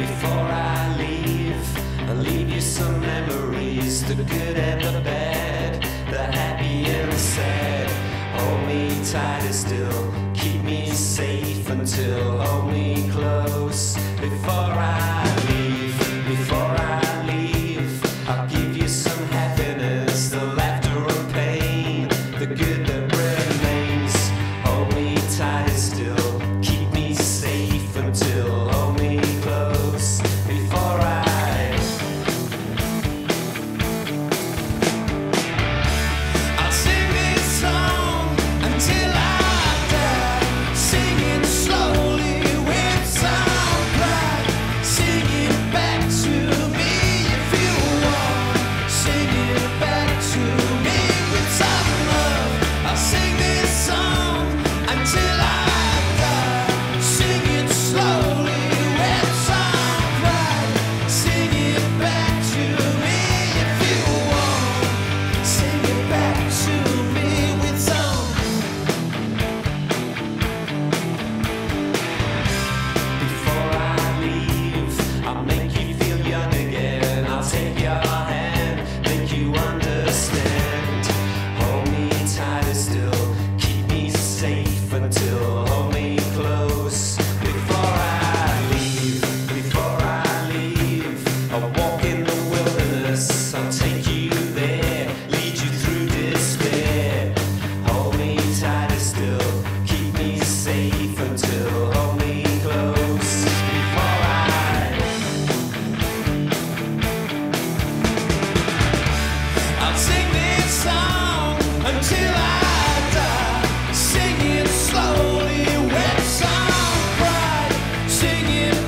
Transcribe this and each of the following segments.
before I leave. I'll leave you some memories, the good and the bad, the happy and the sad. Hold me tight and still, keep me safe until only.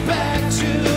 back to